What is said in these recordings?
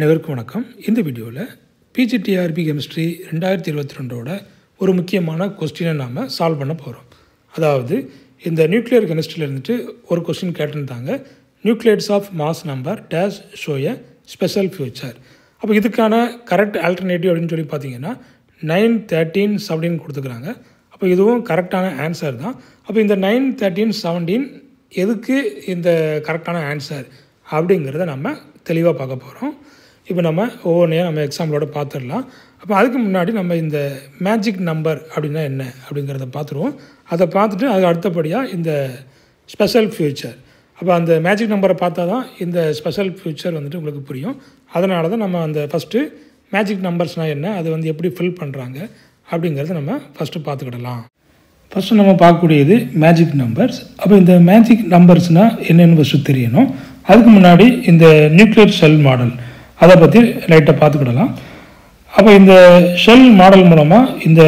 அனைவருக்கும் வணக்கம். இந்த வீடியோவில் பிஜிடிஆர்பி கெமிஸ்ட்ரி ரெண்டாயிரத்தி இருபத்தி ரெண்டோட ஒரு முக்கியமான கொஸ்டினை நாம் சால்வ் பண்ண போகிறோம் அதாவது இந்த நியூக்ளியர் கெமிஸ்ட்ரியில் இருந்துட்டு ஒரு கொஸ்டின் கேட்டிருந்தாங்க. Nuclides of mass number dash show special feature அப்போ இதுக்கான கரெக்ட் ஆல்டர்னேட்டிவ் அப்படின்னு சொல்லி பார்த்தீங்கன்னா நைன் தேர்ட்டீன் செவன்டீன் கொடுத்துக்கிறாங்க. அப்போ இதுவும் கரெக்டான ஆன்சர் தான். அப்போ இந்த நைன் தேர்ட்டீன் செவன்டீன் எதுக்கு இந்த கரெக்டான ஆன்சர் அப்படிங்கிறத நம்ம தெளிவாக பார்க்க போகிறோம் இப்போ நம்ம ஒவ்வொன்றையும் நம்ம எக்ஸாம்பிளோட பார்த்துடலாம். அப்போ அதுக்கு முன்னாடி நம்ம இந்த மேஜிக் நம்பர் அப்படின்னா என்ன அப்படிங்கிறத பார்த்துருவோம். அதை பார்த்துட்டு அது அடுத்தபடியாக இந்த ஸ்பெஷல் ஃபியூச்சர் அப்போ அந்த மேஜிக் நம்பரை பார்த்தா தான் இந்த ஸ்பெஷல் ஃபியூச்சர் வந்துட்டு உங்களுக்கு புரியும். அதனால தான் நம்ம அந்த ஃபஸ்ட்டு மேஜிக் நம்பர்ஸ்னால் என்ன அது வந்து எப்படி ஃபில் பண்ணுறாங்க அப்படிங்கிறத நம்ம ஃபஸ்ட்டு பார்த்துக்கிடலாம். ஃபஸ்ட்டு நம்ம பார்க்கக்கூடியது மேஜிக் நம்பர்ஸ் அப்போ இந்த மேஜிக் நம்பர்ஸ்னால் என்னென்னு ஃபஸ்ட்டு தெரியணும். அதுக்கு முன்னாடி இந்த நியூக்ளியர் செல் மாடல் அதை பற்றி லைட்டாக பார்த்துக்கிடலாம். அப்போ இந்த ஷெல் மாடல் மூலமாக இந்த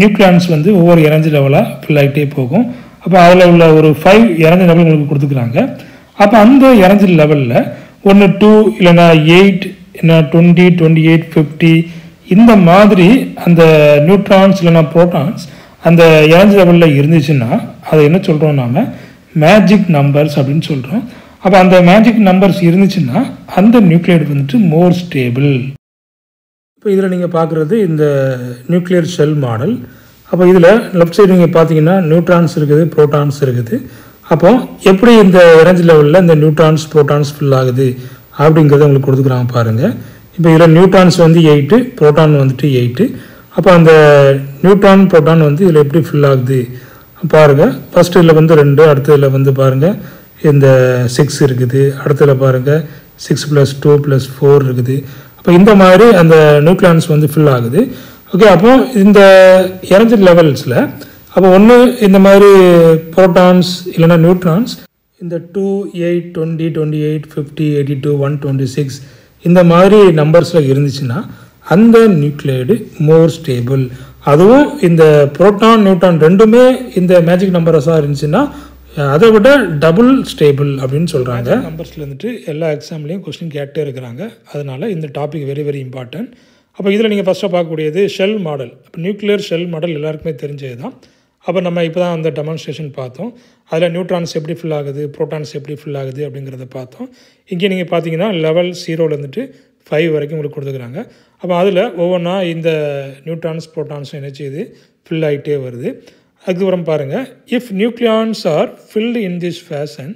நியூக்ளியான்ஸ் வந்து ஒவ்வொரு எனர்ஜி லெவலாக ஃபில் ஆகிட்டே போகும். அப்போ அதில் உள்ள ஒரு ஃபைவ் எனர்ஜி லெவல் உங்களுக்கு கொடுத்துக்கிறாங்க. அப்போ அந்த எனர்ஜி லெவலில் ஒன்று டூ இல்லைன்னா எயிட் இல்லைன்னா டுவெண்ட்டி டுவெண்ட்டி எயிட் ஃபிஃப்டி இந்த மாதிரி அந்த நியூட்ரான்ஸ் இல்லைன்னா ப்ரோட்டான்ஸ் அந்த எனர்ஜி லெவலில் இருந்துச்சுன்னா அதை என்ன சொல்கிறோம் நாம்? மேஜிக் நம்பர்ஸ் அப்படின்னு சொல்கிறோம் அப்போ அந்த மேஜிக் நம்பர்ஸ் இருந்துச்சுன்னா அந்த நியூக்ளியர் வந்துட்டு மோர் ஸ்டேபிள் இப்போ இதில் நீங்கள் பார்க்குறது இந்த நியூக்ளியர் செல் மாடல் அப்போ இதில் லெஃப்ட் சைடு நீங்கள் பார்த்தீங்கன்னா நியூட்ரான்ஸ் இருக்குது ப்ரோட்டான்ஸ் இருக்குது. அப்போ எப்படி இந்த எனர்ஜி லெவலில் இந்த நியூட்ரான்ஸ் ப்ரோட்டான்ஸ் ஃபில் ஆகுது அப்படிங்கிறத உங்களுக்கு கொடுத்துக்குறாங்க பாருங்கள் இப்போ இதில் நியூட்ரான்ஸ் வந்து எயிட்டு ப்ரோட்டான் வந்துட்டு எயிட்டு அப்போ அந்த நியூட்ரான் ப்ரோட்டான் வந்து இதில் எப்படி ஃபில் ஆகுது? பாருங்கள் ஃபஸ்ட்டு இதில் வந்து ரெண்டு அடுத்ததில் வந்து பாருங்கள் இந்த சிக்ஸ் இருக்குது. அடுத்ததில் பாருங்கள் six plus two plus four இருக்குது. அப்போ இந்த மாதிரி அந்த நியூக்ளியான்ஸ் வந்து ஃபில் ஆகுது. ஓகே அப்போ இந்த எனர்ஜி லெவல்ஸில் அப்போ ஒன்று இந்த மாதிரி ப்ரோட்டான்ஸ் இல்லைன்னா நியூட்ரான்ஸ் இந்த two eight twenty twenty eight fifty eighty two one twenty six இந்த மாதிரி நம்பர்ஸில் இருந்துச்சுன்னா அந்த நியூக்ளியைடு மோர் ஸ்டேபிள் அதுவும் இந்த புரோட்டான் நியூட்ரான் ரெண்டுமே இந்த மேஜிக் நம்பர்ஸாக இருந்துச்சுன்னா அதை விட டபுள் ஸ்டேபிள் அப்படின்னு சொல்கிறாங்க நம்பர்ஸில் வந்துட்டு எல்லா எக்ஸாம்லேயும் கொஸ்டின் கேட்டே இருக்கிறாங்க. அதனால் இந்த டாபிக் வெரி வெரி இம்பார்ட்டன்ட் அப்போ இதில் நீங்கள் ஃபஸ்ட்டாக பார்க்கக்கூடியது ஷெல் மாடல் இப்போ நியூக்ளியர் ஷெல் மாடல் எல்லாருக்குமே தெரிஞ்சது தான் அப்போ நம்ம இப்போ தான் அந்த டெமான்ஸ்ட்ரேஷன் பார்த்தோம். அதில் நியூட்ரான்ஸ் எப்படி ஃபில் ஆகுது ப்ரோட்டான்ஸ் எப்படி ஃபில் ஆகுது அப்படிங்கிறத பார்த்தோம். இங்கே நீங்கள் பார்த்தீங்கன்னா லெவல் ஜீரோவில் இருந்துட்டு ஃபைவ் வரைக்கும் உங்களுக்கு கொடுத்துக்கிறாங்க. அப்போ அதில் ஒவ்வொன்றா இந்த நியூட்ரான்ஸ் ப்ரோட்டான்ஸும் என்ன செய்யுது ஃபில் ஆகிட்டே வருது. அதுக்கப்புறம் பாருங்கள் if nucleons are filled in this fashion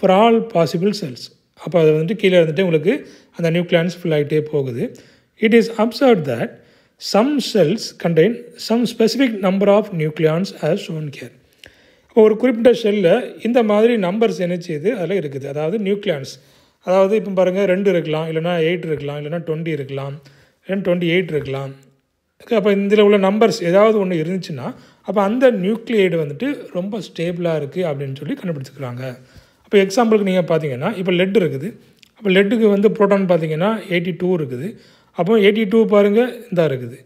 for all possible cells அப்போ அது வந்துட்டு கீழே இருந்துட்டு உங்களுக்கு அந்த நியூக்ளியான்ஸ் ஃபில் ஆகிட்டே போகுது. It is observe that some cells contain some specific number of nucleons as shown care இப்போ ஒரு குறிப்பிட்ட செல்லில் இந்த மாதிரி நம்பர்ஸ் என்ன செய்யுது அதில் இருக்குது. அதாவது நியூக்ளியான்ஸ் அதாவது இப்போ பாருங்கள் ரெண்டு இருக்கலாம் இல்லைனா எயிட் இருக்கலாம் இல்லைனா டுவெண்ட்டி இருக்கலாம் இல்லைன்னா டுவெண்ட்டி எயிட் இருக்கலாம். அப்போ இதில் உள்ள நம்பர்ஸ் ஏதாவது ஒன்று இருந்துச்சுன்னா அப்போ அந்த நியூக்ளியைடு வந்துட்டு ரொம்ப ஸ்டேபிளாக இருக்குது அப்படின்னு சொல்லி கண்டுபிடிச்சிக்கிறாங்க. அப்போ எக்ஸாம்பிளுக்கு நீங்கள் பார்த்தீங்கன்னா இப்போ லெட் இருக்குது. அப்போ லெட்டுக்கு வந்து ப்ரோட்டான் பார்த்தீங்கன்னா எயிட்டி டூ இருக்குது. அப்போ எயிட்டி டூ பாருங்கள் இதாக இருக்குது.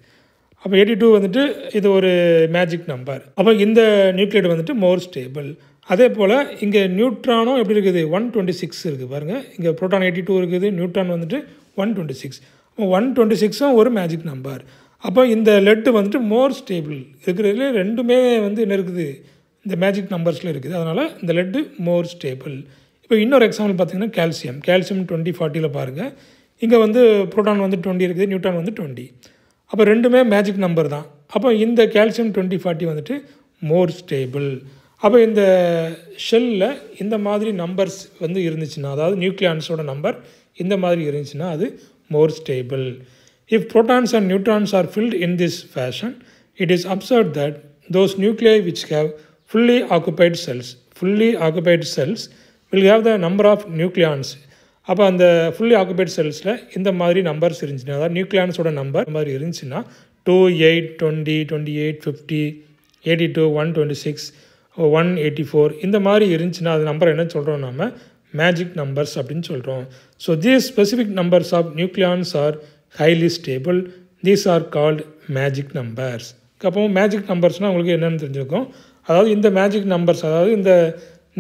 அப்போ எயிட்டி டூ வந்துட்டு இது ஒரு மேஜிக் நம்பர் அப்போ இந்த நியூக்ளியேட் வந்துட்டு மோர் ஸ்டேபிள் அதே போல் இங்கே நியூட்ரானும் எப்படி இருக்குது? ஒன் டுவெண்ட்டி சிக்ஸ் இருக்குது பாருங்கள் இங்கே ப்ரோட்டான் எயிட்டி டூ இருக்குது நியூட்ரான் வந்துட்டு one twenty six one twenty சிக்ஸும் ஒரு மேஜிக் நம்பர் அப்போ இந்த லெட்டு வந்துட்டு மோர் ஸ்டேபிள். இருக்கிறதுல ரெண்டுமே வந்து என்ன இருக்குது? இந்த மேஜிக் நம்பர்ஸில் இருக்குது. அதனால் இந்த லெட்டு மோர் ஸ்டேபிள். இப்போ இன்னொரு எக்ஸாம்பிள் பார்த்தீங்கன்னா கால்சியம் கால்சியம் டுவெண்ட்டி ஃபார்ட்டியில் பாருங்கள் இங்கே வந்து ப்ரோட்டான் வந்து டுவெண்ட்டி இருக்குது நியூட்ரான் வந்து டுவெண்ட்டி அப்போ ரெண்டுமே மேஜிக் நம்பர் தான். அப்போ இந்த கால்சியம் டுவெண்ட்டி ஃபார்ட்டி வந்துட்டு மோர் ஸ்டேபிள். அப்போ இந்த ஷெல்லில் இந்த மாதிரி நம்பர்ஸ் வந்து இருந்துச்சுன்னா அதாவது நியூக்ளியான்ஸோட நம்பர் இந்த மாதிரி இருந்துச்சுன்னா அது more stable. If protons and neutrons are filled in this fashion, it is observed that those nuclei which have fully occupied cells, fully occupied cells will have the number of nucleons. அப்போ அந்த fully occupied செல்ஸில் இந்த மாதிரி numbers இருந்துச்சுன்னா அதாவது நியூக்ளியான்ஸோட number மாதிரி இருந்துச்சுன்னா two eight twenty twenty eight fifty eighty two one twenty six one eighty four இந்த மாதிரி இருந்துச்சுன்னா அது நம்பர் என்ன சொல்கிறோம் நம்ம மேஜிக் நம்பர்ஸ் அப்படின்னு சொல்கிறோம் so these specific numbers of nucleons are highly stable these are called magic numbers அப்போ மேஜிக் நம்பர்ஸ்னால் உங்களுக்கு என்னென்னு தெரிஞ்சுருக்கும். அதாவது இந்த மேஜிக் நம்பர்ஸ் அதாவது இந்த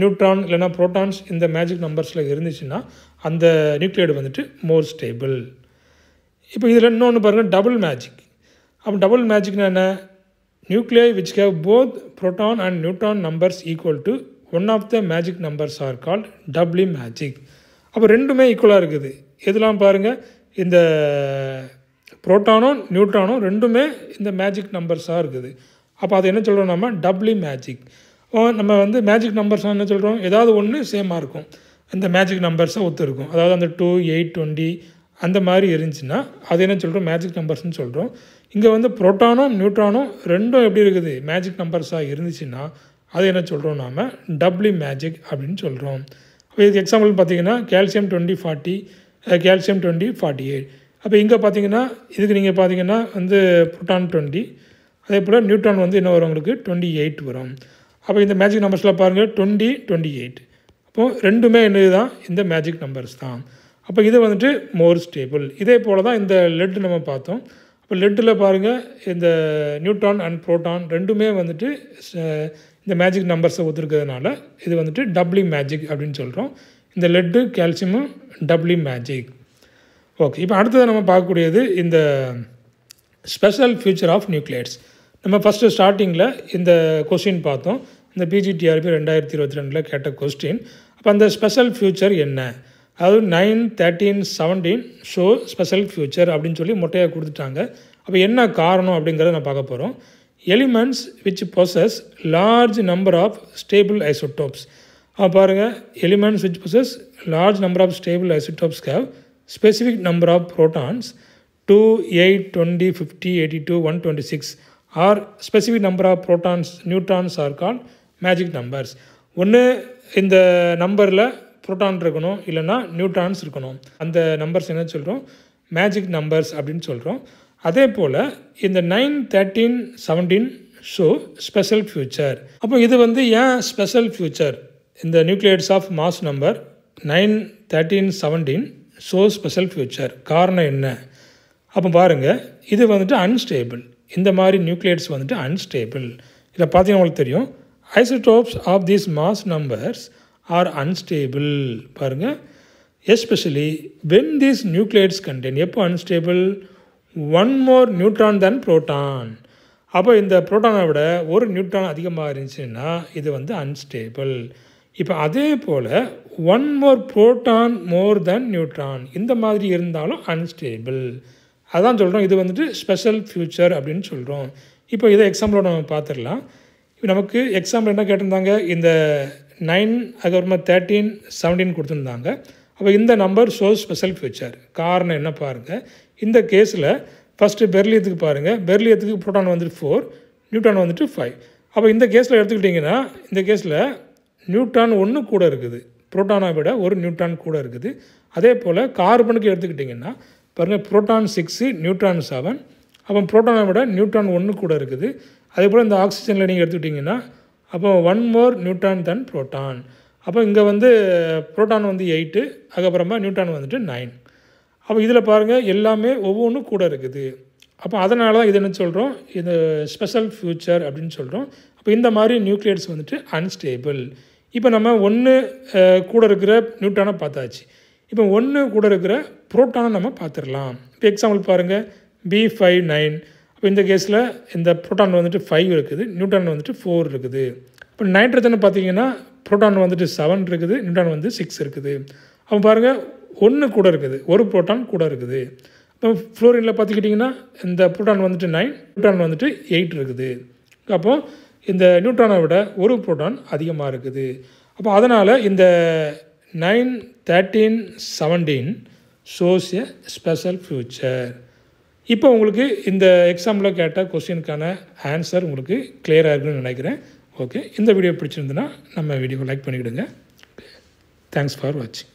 நியூட்ரான் இல்லைனா ப்ரோட்டான்ஸ் இந்த மேஜிக் நம்பர்ஸில் இருந்துச்சுன்னா அந்த நியூக்ளியைடு வந்துட்டு மோர் ஸ்டேபிள் இப்போ இதில் இன்னொன்று பாருங்கள் டபுள் மேஜிக் அப்போ டபுள் மேஜிக்னா என்ன? Nuclei which have both proton and neutron numbers equal to one of the magic numbers are called doubly magic அப்போ ரெண்டுமே ஈக்குவலாக இருக்குது. எதெல்லாம் பாருங்கள் இந்த புரோட்டானும் நியூட்ரானும் ரெண்டுமே இந்த மேஜிக் நம்பர்ஸாக இருக்குது. அப்போ அது என்ன சொல்கிறோம் நம்ம? டபுளி மேஜிக் நம்ம வந்து மேஜிக் நம்பர்ஸ் என்ன சொல்கிறோம் ஏதாவது ஒன்று சேமாக இருக்கும். இந்த மேஜிக் நம்பர்ஸாக ஒத்து இருக்கும். அதாவது அந்த டூ எயிட் டுவெண்ட்டி அந்த மாதிரி இருந்துச்சுன்னா அது என்ன சொல்கிறோம் மேஜிக் நம்பர்ஸ்னு சொல்கிறோம் இங்கே வந்து புரோட்டானும் நியூட்ரானும் ரெண்டும் எப்படி இருக்குது? மேஜிக் நம்பர்ஸாக இருந்துச்சுன்னா அது என்ன சொல்கிறோம் நாம்? டபுளி மேஜிக் அப்படின்னு சொல்கிறோம் இதுக்கு எக்ஸாம்பிள் பார்த்தீங்கன்னா calcium twenty forty calcium twenty forty eight அப்போ இங்கே பார்த்தீங்கன்னா இதுக்கு நீங்கள் பார்த்தீங்கன்னா வந்து புரோட்டான் டுவெண்ட்டி அதே போல் நியூட்ரான் வந்து என்ன வரும் உங்களுக்கு? டுவெண்ட்டி எயிட் வரும். அப்போ இந்த மேஜிக் நம்பர்ஸில் பாருங்கள் டுவெண்ட்டி டுவெண்ட்டி எயிட் அப்போது ரெண்டுமே என்னது தான் இந்த மேஜிக் நம்பர்ஸ் தான். அப்போ இது வந்துட்டு மோர் ஸ்டேபிள் இதே போல் தான் இந்த லெட் நம்ம பார்த்தோம். அப்போ லெட்டில் பாருங்கள் இந்த நியூட்ரான் அண்ட் ப்ரோட்டான் ரெண்டுமே வந்துட்டு இந்த மேஜிக் நம்பர்ஸை ஒத்துருக்கிறதுனால இது வந்துட்டு டப்ளி மேஜிக் அப்படின்னு சொல்கிறோம் இந்த லெட்டு கால்சியமும் டப்ளி மேஜிக் ஓகே இப்போ அடுத்தது நம்ம பார்க்கக்கூடியது இந்த ஸ்பெஷல் ஃபியூச்சர் ஆஃப் நியூக்ளியேட்ஸ் நம்ம ஃபஸ்ட்டு ஸ்டார்டிங்கில் இந்த கொஸ்டின் பார்த்தோம். இந்த பிஜிடிஆர்பி ரெண்டாயிரத்தி இருபத்தி ரெண்டில் கேட்ட கொஸ்டின் அப்போ அந்த ஸ்பெஷல் ஃபியூச்சர் என்ன? அதாவது nine thirteen seventeen show special feature அப்படின்னு சொல்லி மொட்டையாக கொடுத்துட்டாங்க. அப்போ என்ன காரணம் அப்படிங்கிறத நான் பார்க்க போகிறோம் elements which process large number of stable isotopes பாருங்கள் elements which possess large number of stable isotopes have specific number of protons two eight twenty fifty eighty two one twenty six are specific number of protons neutrons are call magic numbers ஒன்று இந்த நம்பரில் proton இருக்கணும் இல்லைன்னா neutrons இருக்கணும். அந்த numbers என்ன சொல்கிறோம் magic numbers அப்படின்னு சொல்கிறோம் அதே போல் இந்த nine thirteen seventeen show special feature அப்போ இது வந்து ஏன் ஸ்பெஷல் ஃபியூச்சர் இந்த nuclides of mass number nine thirteen seventeen so special feature காரணம் என்ன? அப்போ பாருங்கள் இது வந்துட்டு அன்ஸ்டேபிள் இந்த மாதிரி நியூக்ளியேட்ஸ் வந்துட்டு அன்ஸ்டேபிள் இதில் பார்த்தீங்கன்னா உங்களுக்கு தெரியும். Isotopes of these mass numbers are unstable பாருங்கள் especially when these nuclides contain எப்போ unstable one more neutron than proton அப்போ இந்த ப்ரோட்டானை விட ஒரு நியூட்ரான் அதிகமாக இருந்துச்சுன்னா இது வந்து அன்ஸ்டேபிள் இப்போ அதே போல் one more proton more than neutron இந்த மாதிரி இருந்தாலும் அன்ஸ்டேபிள் அதான் சொல்கிறோம் இது வந்துட்டு ஸ்பெஷல் ஃப்யூச்சர் அப்படின்னு சொல்கிறோம் இப்போ இதை எக்ஸாம்பிளோட நம்ம பார்த்துடலாம். இப்போ நமக்கு எக்ஸாம்பிள் என்ன கேட்டிருந்தாங்க? இந்த நைன் அதுக்கப்புறமா தேர்ட்டீன் செவன்டீன் கொடுத்துருந்தாங்க. அப்போ இந்த நம்பர் ஷோ ஸ்பெஷல் ஃபியூச்சர் காரணம் என்ன பாருங்கள் இந்த கேஸில் ஃபஸ்ட்டு பெர்லியத்துக்கு பாருங்கள் பெர்லியத்துக்கு ப்ரோட்டான் வந்துட்டு ஃபோர் நியூட்ரான் வந்துட்டு ஃபைவ் அப்போ இந்த கேஸில் எடுத்துக்கிட்டிங்கன்னா இந்த கேஸில் நியூட்ரான் ஒன்று கூட இருக்குது. புரோட்டானை விட ஒரு நியூட்ரான் கூட இருக்குது. அதே போல் கார்பனுக்கு எடுத்துக்கிட்டிங்கன்னா பாருங்கள் புரோட்டான் சிக்ஸு நியூட்ரான் செவன் அப்போ புரோட்டானை விட நியூட்ரான் ஒன்று கூட இருக்குது. அதே போல் இந்த ஆக்சிஜனில் நீங்கள் எடுத்துக்கிட்டிங்கன்னா அப்போ one more neutron than proton. அப்போ இங்கே வந்து புரோட்டான் வந்து எயிட்டு அதுக்கப்புறமா நியூட்ரான் வந்துட்டு நைன் அப்போ இதில் பாருங்கள் எல்லாமே ஒவ்வொன்றும் கூட இருக்குது. அப்போ அதனால தான் இது என்ன சொல்கிறோம் இது ஸ்பெஷல் ஃபியூச்சர் அப்படின்னு சொல்கிறோம் அப்போ இந்த மாதிரி நியூக்ளியர்ஸ் வந்துட்டு அன்ஸ்டேபிள் இப்போ நம்ம ஒன்று கூட இருக்கிற நியூட்டானை பார்த்தாச்சு. இப்போ ஒன்று கூட இருக்கிற புரோட்டானை நம்ம பார்த்துடலாம். இப்போ எக்ஸாம்பிள் பாருங்கள் பி ஃபைவ் நைன் அப்போ இந்த கேஸில் இந்த புரோட்டான் வந்துட்டு ஃபைவ் இருக்குது. நியூட்டான் வந்துட்டு ஃபோர் இருக்குது. இப்போ நைட்ரஜன் பார்த்தீங்கன்னா புரோட்டான் வந்துட்டு செவன் இருக்குது. நியூட்டான் வந்து சிக்ஸ் இருக்குது. அப்போ பாருங்கள் ஒன்று கூட இருக்குது. ஒரு புரோட்டான் கூட இருக்குது. இப்போ ஃப்ளோரினில் பார்த்துக்கிட்டிங்கன்னா இந்த புரோட்டான் வந்துட்டு நைன் நியூட்ரான் வந்துட்டு எயிட் இருக்குது. அப்போது இந்த நியூட்ரானை விட ஒரு புரோட்டான் அதிகமாக இருக்குது. அப்போ அதனால் இந்த nine thirteen seventeen shows a special feature இப்போ உங்களுக்கு இந்த எக்ஸாமில் கேட்ட கொஸ்டினுக்கான ஆன்சர் உங்களுக்கு கிளியராக இருக்குன்னு நினைக்கிறேன். ஓகே இந்த வீடியோ பிடிச்சிருந்துன்னா நம்ம வீடியோவை லைக் பண்ணிக்கிடுங்க. தேங்க்ஸ் ஃபார் வாட்சிங்